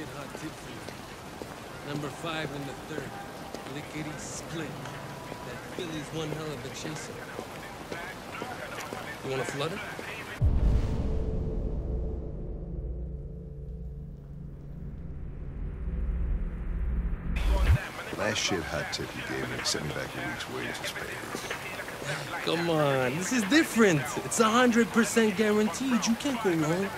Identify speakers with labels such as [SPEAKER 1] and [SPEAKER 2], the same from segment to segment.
[SPEAKER 1] I got a shit hot tip for you. Number five in the third. Lickety split. That filly's one hell of a chaser. You wanna flood it?
[SPEAKER 2] Last shit hot tip you gave me sent me back a week's wages paid.
[SPEAKER 1] Come on, this is different. It's a hundred percent guaranteed. You can't go wrong.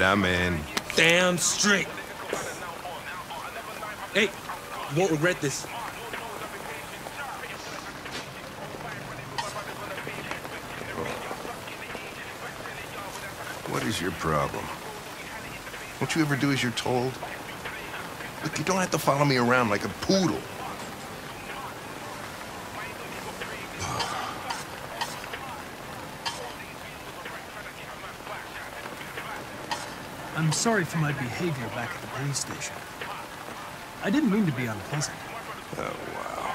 [SPEAKER 2] All right, I'm in.
[SPEAKER 1] Damn straight. Hey, you won't regret this.
[SPEAKER 2] Oh, what is your problem? Won't you ever do as you're told? Look, you don't have to follow me around like a poodle.
[SPEAKER 3] I'm sorry for my behavior back at the police station. I didn't mean to be unpleasant.
[SPEAKER 2] Oh, wow.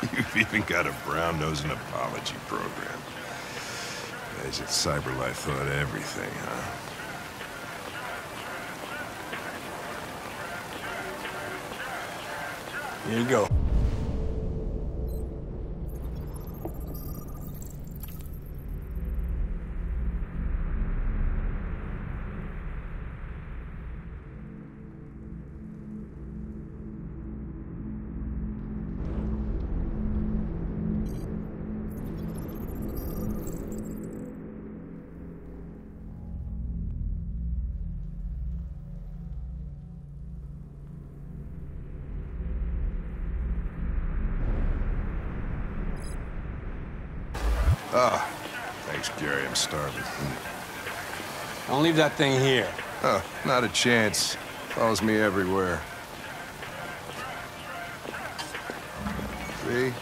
[SPEAKER 2] You've even got a brown-nosing apology program. Guys at CyberLife thought everything, huh?
[SPEAKER 4] Here you go.
[SPEAKER 2] Ah, thanks, Gary. I'm starving.
[SPEAKER 4] Don't leave that thing here.
[SPEAKER 2] Oh, not a chance. Follows me everywhere. See?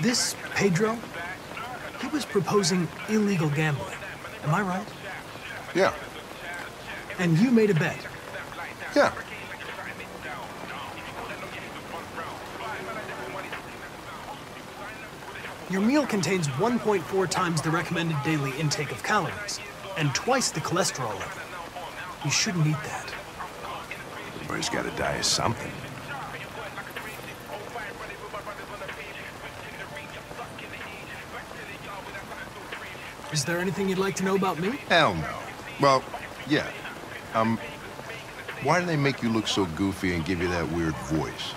[SPEAKER 3] This Pedro, he was proposing illegal gambling. Am I right?
[SPEAKER 2] Yeah,
[SPEAKER 3] And you made a bet.
[SPEAKER 2] yeah.
[SPEAKER 3] Your meal contains 1.4 times the recommended daily intake of calories and twice the cholesterol level. You shouldn't eat that.
[SPEAKER 2] Everybody's got to die of something.
[SPEAKER 3] Is there anything you'd like to know about me?
[SPEAKER 2] Hell no. Well, yeah. Um, why do they make you look so goofy and give you that weird voice?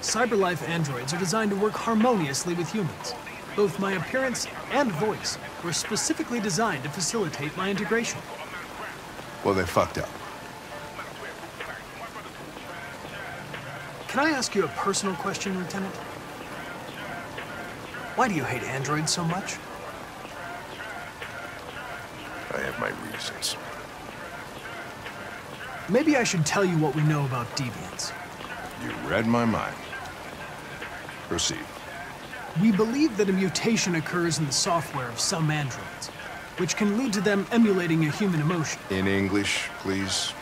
[SPEAKER 3] CyberLife androids are designed to work harmoniously with humans. Both my appearance and voice were specifically designed to facilitate my integration.
[SPEAKER 2] Well, they fucked up.
[SPEAKER 3] Can I ask you a personal question, Lieutenant? Why do you hate androids so much?
[SPEAKER 2] I have my reasons.
[SPEAKER 3] Maybe I should tell you what we know about deviants.
[SPEAKER 2] You read my mind. Proceed.
[SPEAKER 3] We believe that a mutation occurs in the software of some androids, which can lead to them emulating a human emotion.
[SPEAKER 2] In English, please.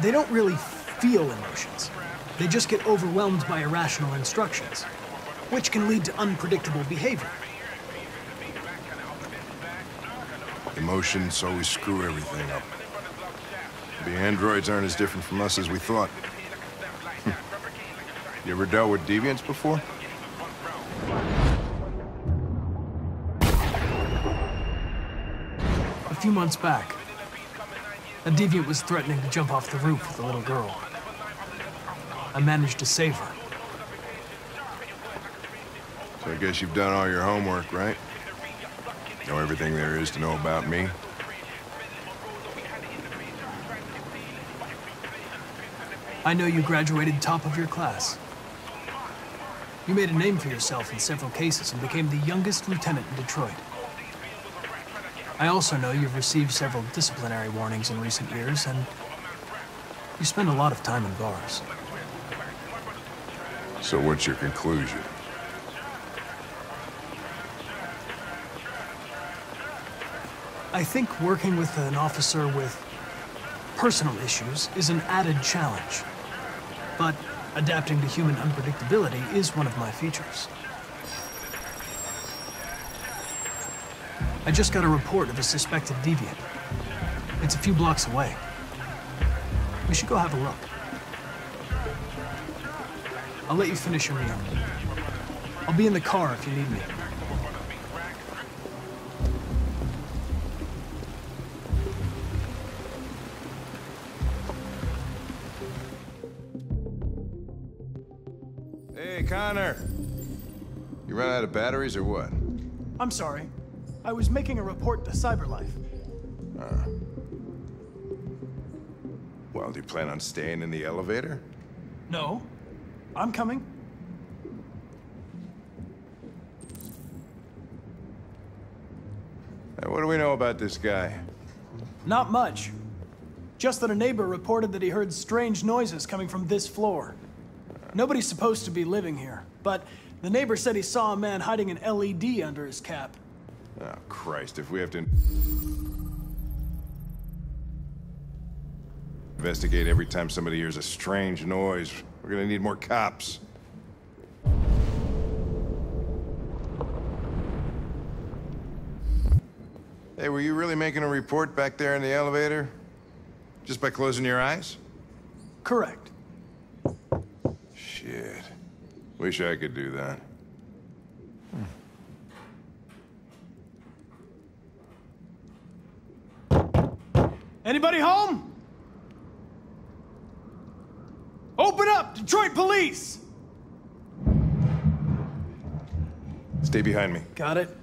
[SPEAKER 3] They don't really feel emotions. They just get overwhelmed by irrational instructions, which can lead to unpredictable behavior.
[SPEAKER 2] emotions always screw everything up. The androids aren't as different from us as we thought. Hmm. you ever dealt with deviants before?
[SPEAKER 3] A few months back, a deviant was threatening to jump off the roof with a little girl. I managed to save her.
[SPEAKER 2] So I guess you've done all your homework, right? Know everything there is to know about me?
[SPEAKER 3] I know you graduated top of your class. You made a name for yourself in several cases and became the youngest lieutenant in Detroit. I also know you've received several disciplinary warnings in recent years, and you spend a lot of time in bars.
[SPEAKER 2] So what's your conclusion?
[SPEAKER 3] I think working with an officer with personal issues is an added challenge. But adapting to human unpredictability is one of my features. I just got a report of a suspected deviant. It's a few blocks away. We should go have a look. I'll let you finish your meal. I'll be in the car if you need me.
[SPEAKER 2] Batteries or what?
[SPEAKER 3] I'm sorry. I was making a report to CyberLife. Uh.
[SPEAKER 2] Well, do you plan on staying in the elevator?
[SPEAKER 3] No. I'm coming.
[SPEAKER 2] What do we know about this guy?
[SPEAKER 3] Not much. Just that a neighbor reported that he heard strange noises coming from this floor. Nobody's supposed to be living here, but the neighbor said he saw a man hiding an LED under his cap.
[SPEAKER 2] Oh, Christ, if we have to... Investigate every time somebody hears a strange noise, we're gonna need more cops. Hey, were you really making a report back there in the elevator? Just by closing your eyes?
[SPEAKER 3] Correct.
[SPEAKER 2] Shit. Wish I could do that.
[SPEAKER 3] Anybody home? Open up, Detroit Police!
[SPEAKER 2] Stay behind me.
[SPEAKER 3] Got it.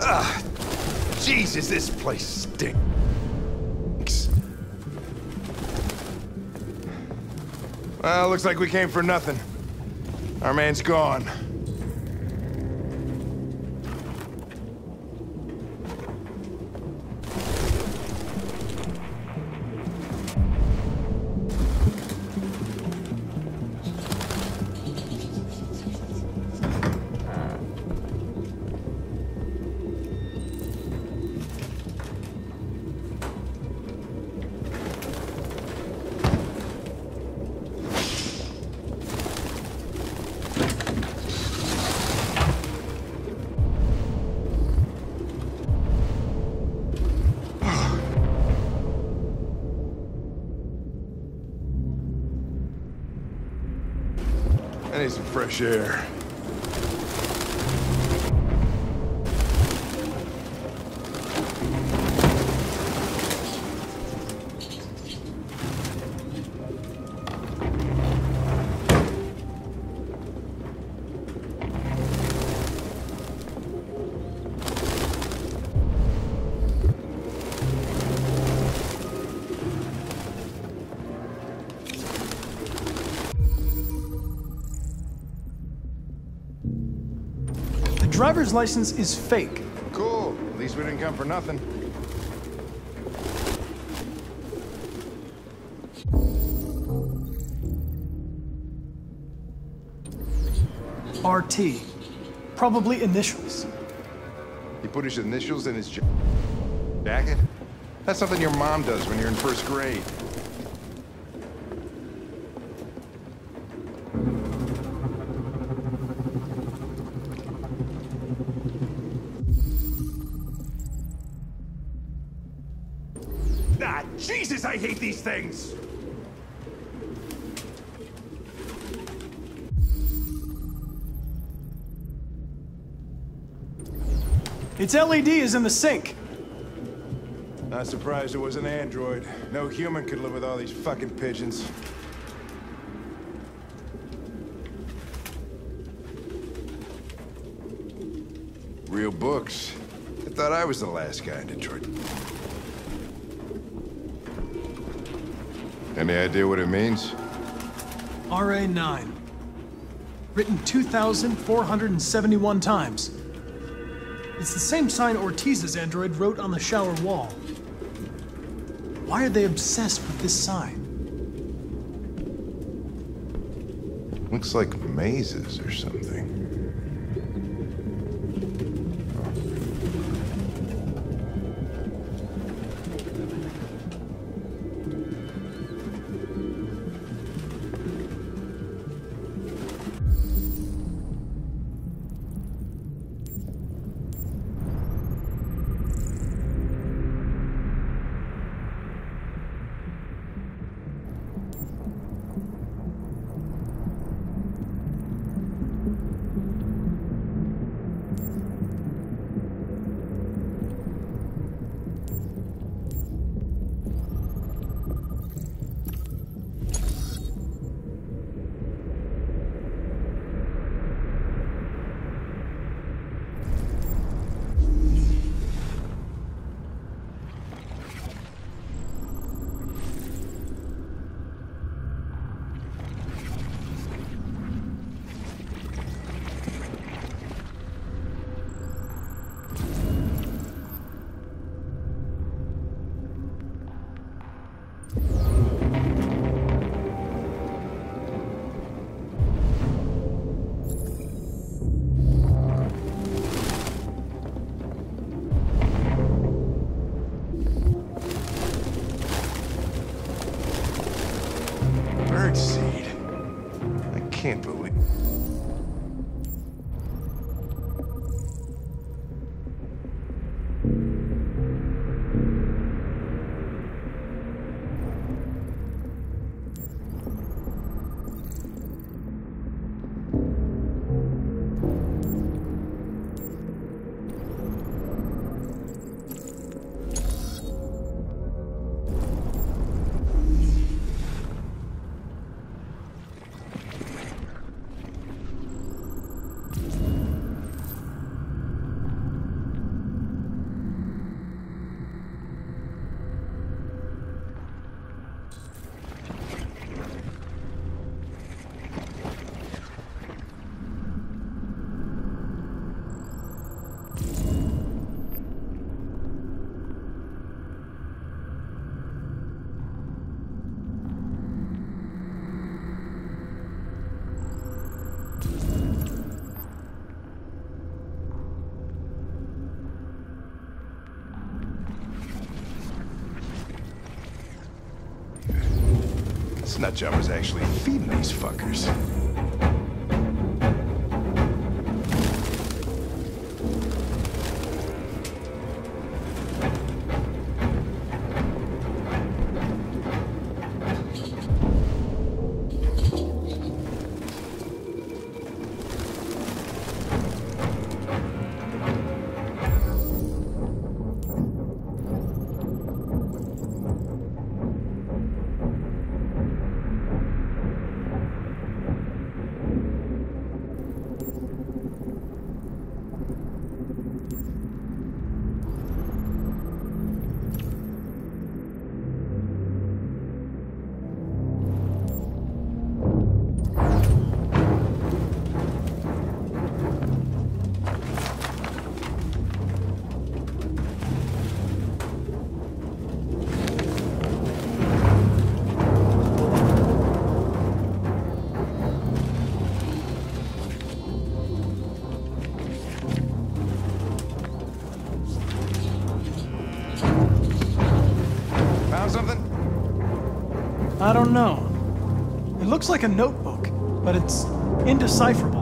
[SPEAKER 2] Ah, Jesus, this place stinks. Well, looks like we came for nothing. Our man's gone. Need
[SPEAKER 3] driver's license is fake.
[SPEAKER 2] Cool. At least we didn't come for nothing.
[SPEAKER 3] RT. Probably initials.
[SPEAKER 2] He put his initials in his jacket? That's something your mom does when you're in first grade.
[SPEAKER 5] Ah, Jesus, I hate these things!
[SPEAKER 3] Its LED is in the sink.
[SPEAKER 2] Not surprised it was an android. No human could live with all these fucking pigeons. Real books. I thought I was the last guy in Detroit. Any idea what it means?
[SPEAKER 3] RA9. Written 2,471 times. It's the same sign Ortiz's android wrote on the shower wall. Why are they obsessed with this sign?
[SPEAKER 2] Looks like mazes or something. Nutjob was actually feeding these fuckers.
[SPEAKER 3] I don't know. It looks like a notebook, but it's indecipherable.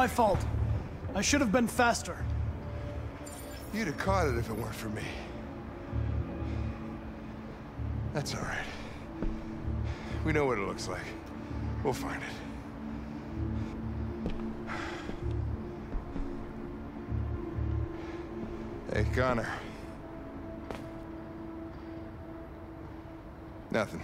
[SPEAKER 3] My fault. I should have been faster.
[SPEAKER 2] You'd have caught it if it weren't for me. That's all right. We know what it looks like. We'll find it. Hey, Connor. Nothing.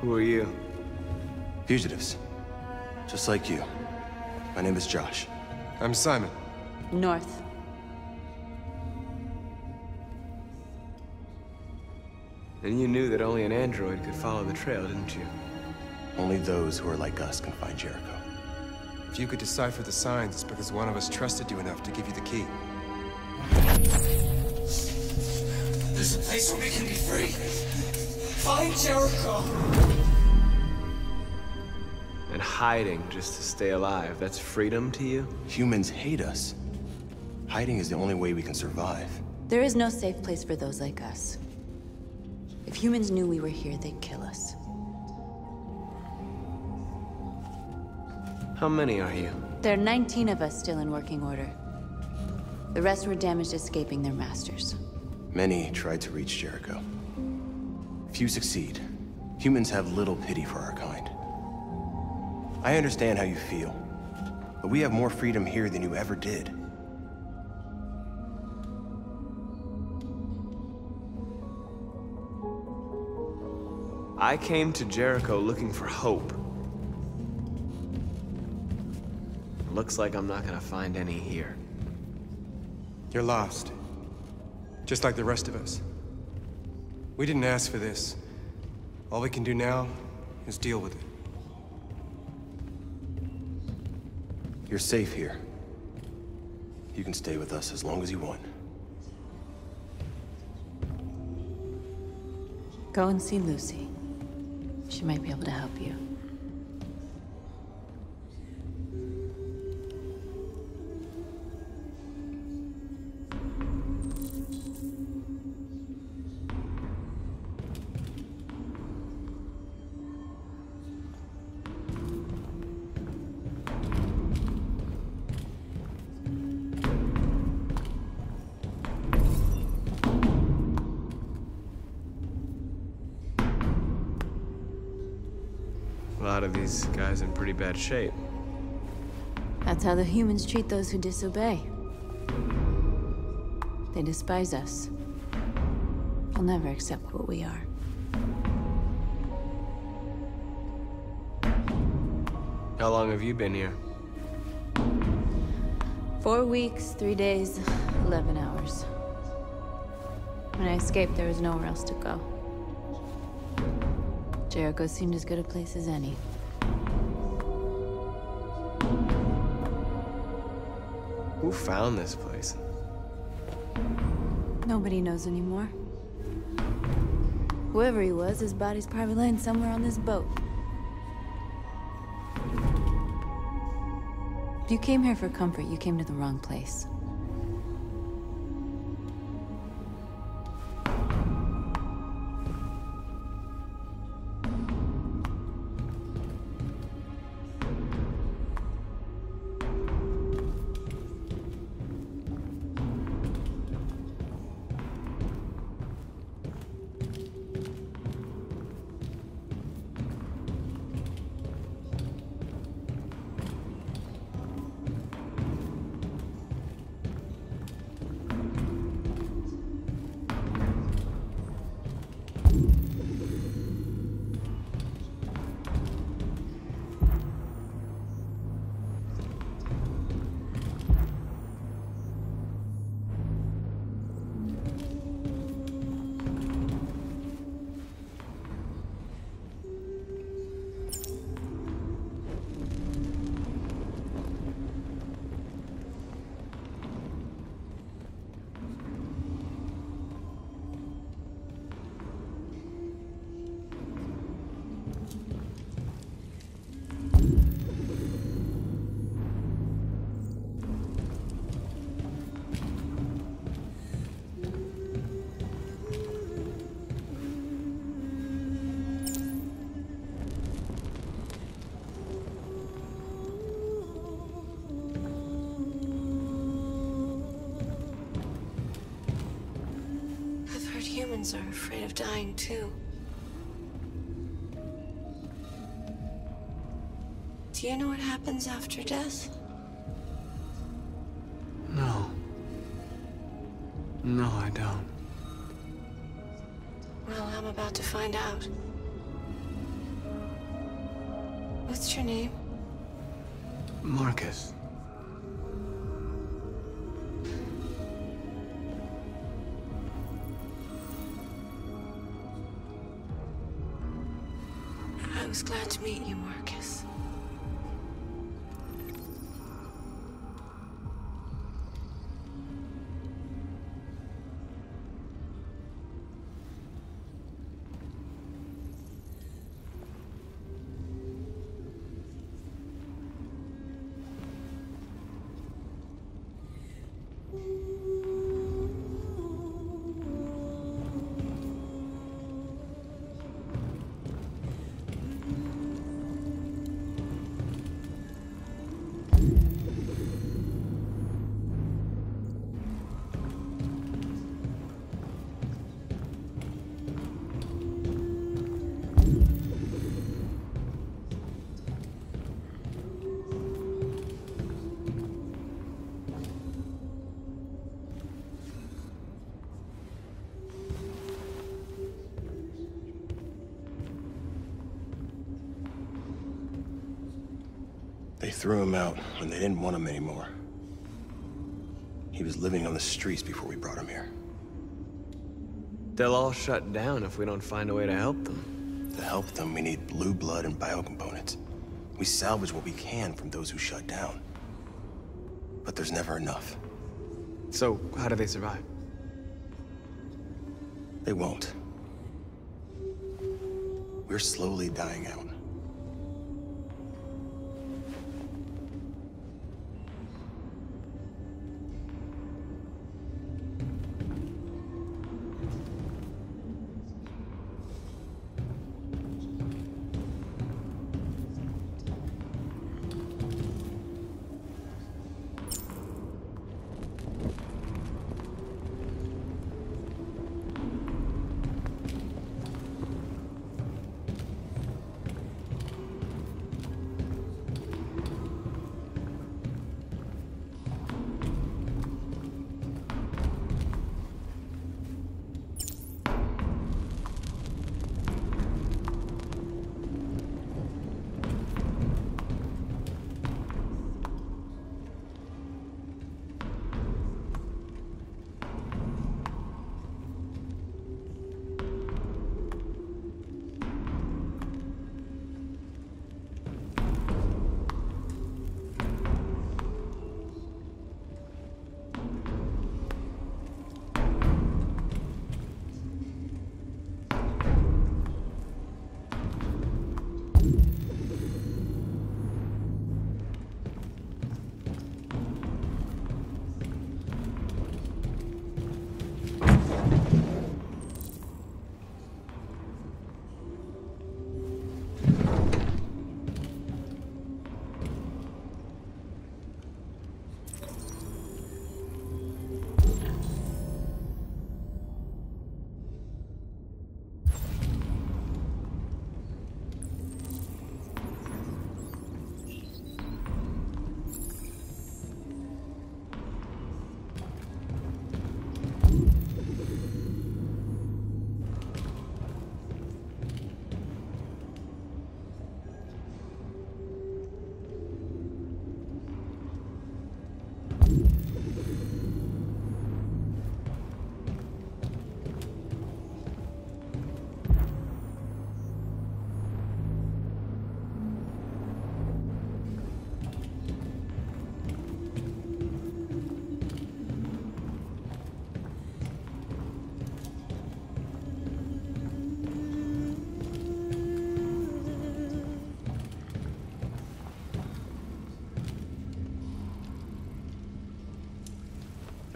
[SPEAKER 6] Who are you?
[SPEAKER 7] Fugitives. Just like you. My name is Josh.
[SPEAKER 8] I'm Simon.
[SPEAKER 9] North.
[SPEAKER 6] And you knew that only an android could follow the trail, didn't you?
[SPEAKER 7] Only those who are like us can find Jericho.
[SPEAKER 8] If you could decipher the signs, it's because one of us trusted you enough to give you the key.
[SPEAKER 10] There's a place where we can be free. Find Jericho.
[SPEAKER 6] And hiding just to stay alive, that's freedom to you?
[SPEAKER 7] Humans hate us. Hiding is the only way we can survive.
[SPEAKER 9] There is no safe place for those like us. If humans knew we were here, they'd kill us.
[SPEAKER 6] How many are you?
[SPEAKER 9] There are 19 of us still in working order. The rest were damaged escaping their masters.
[SPEAKER 7] Many tried to reach Jericho. Few succeed. Humans have little pity for our kind. I understand how you feel, but we have more freedom here than you ever did.
[SPEAKER 6] I came to Jericho looking for hope. Looks like I'm not gonna find any here.
[SPEAKER 8] You're lost. Just like the rest of us. We didn't ask for this. All we can do now is deal with it.
[SPEAKER 7] You're safe here. You can stay with us as long as you want.
[SPEAKER 9] Go and see Lucy. She might be able to help you.
[SPEAKER 6] A lot of these guys in pretty bad shape.
[SPEAKER 9] That's how the humans treat those who disobey. They despise us. They'll never accept what we are.
[SPEAKER 6] How long have you been here?
[SPEAKER 9] Four weeks, three days, 11 hours. When I escaped, there was nowhere else to go. Jericho seemed as good a place as any.
[SPEAKER 6] Who found this place?
[SPEAKER 9] Nobody knows anymore. Whoever he was, his body's probably lying somewhere on this boat. If you came here for comfort, you came to the wrong place.
[SPEAKER 11] Humans are afraid of dying too. Do you know what happens after death?
[SPEAKER 6] No. No, I don't.
[SPEAKER 11] Well, I'm about to find out. What's your name?
[SPEAKER 7] Threw him out when they didn't want him anymore. He was living on the streets before we brought him here.
[SPEAKER 6] They'll all shut down if we don't find a way to help them.
[SPEAKER 7] To help them, we need blue blood and biocomponents. We salvage what we can from those who shut down. But there's never enough.
[SPEAKER 6] So, how do they survive?
[SPEAKER 7] They won't. We're slowly dying out.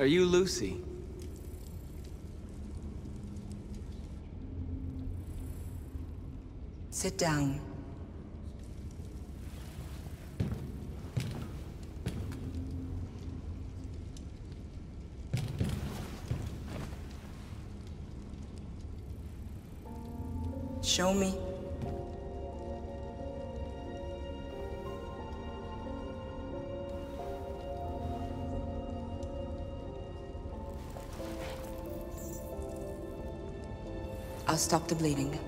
[SPEAKER 6] Are you Lucy?
[SPEAKER 12] Sit down. Show me. stop the bleeding.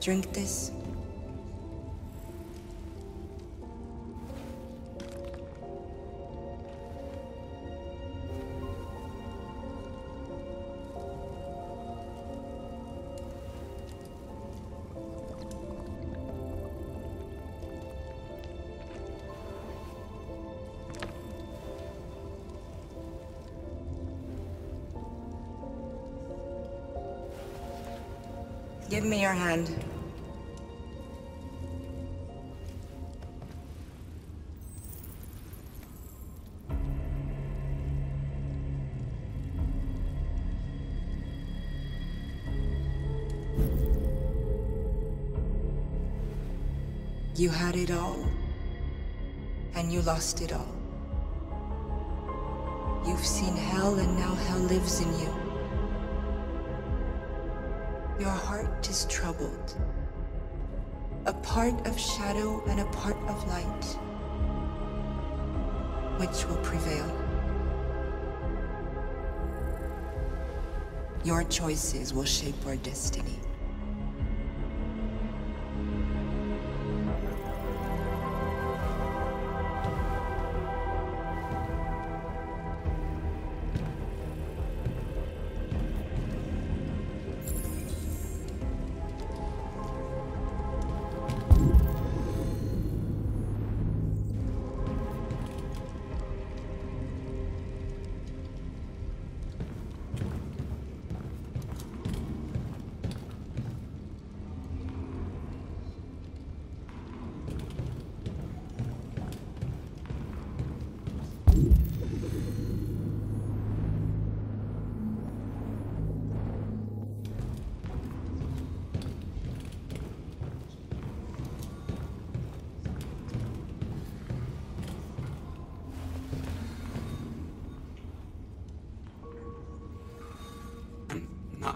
[SPEAKER 12] Drink this Hand. You had it all, and you lost it all. You've seen hell, and now hell lives in you. Your heart is troubled. A part of shadow and a part of light. Which will prevail? Your choices will shape our destiny.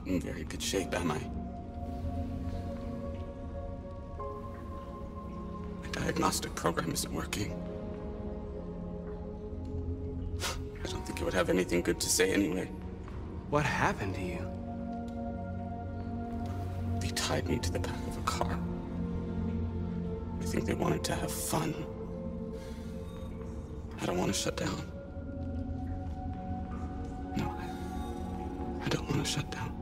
[SPEAKER 13] In very good shape, am I? My diagnostic program isn't working. I don't think it would have anything good to say anyway.
[SPEAKER 6] What happened to you?
[SPEAKER 13] They tied me to the back of a car. I think they wanted to have fun. I don't want to shut down. No, I, I don't want to shut down.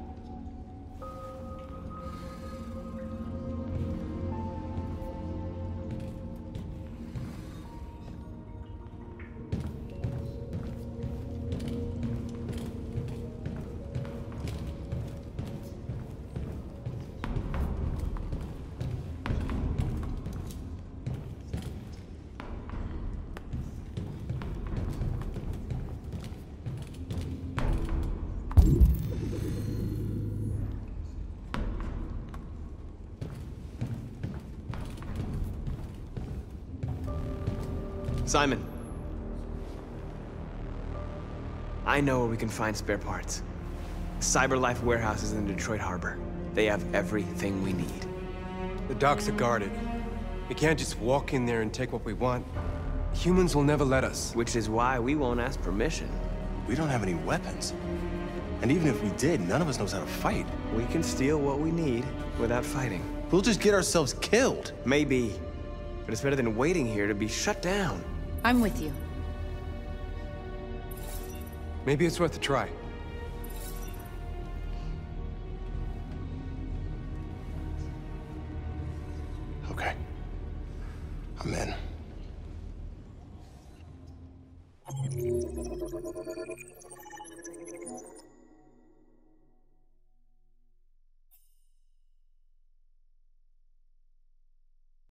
[SPEAKER 6] Simon. I know where we can find spare parts. CyberLife warehouse is in Detroit Harbor. They have everything we need.
[SPEAKER 8] The docks are guarded. We can't just walk in there and take what we want. Humans will never let us.
[SPEAKER 6] Which is why we won't ask permission.
[SPEAKER 7] We don't have any weapons. And even if we did, none of us knows how to fight.
[SPEAKER 6] We can steal what we need without fighting.
[SPEAKER 7] We'll just get ourselves killed.
[SPEAKER 6] Maybe. But it's better than waiting here to be shut down.
[SPEAKER 9] I'm with you.
[SPEAKER 8] Maybe it's worth a try.